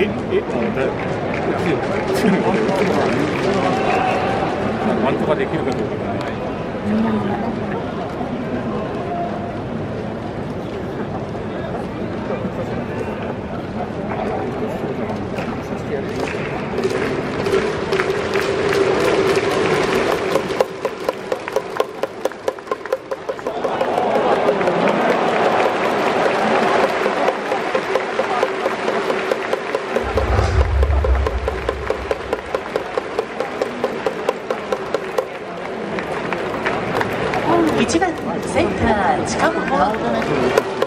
え、え、なんとかできるかどうかがね。1番センター近本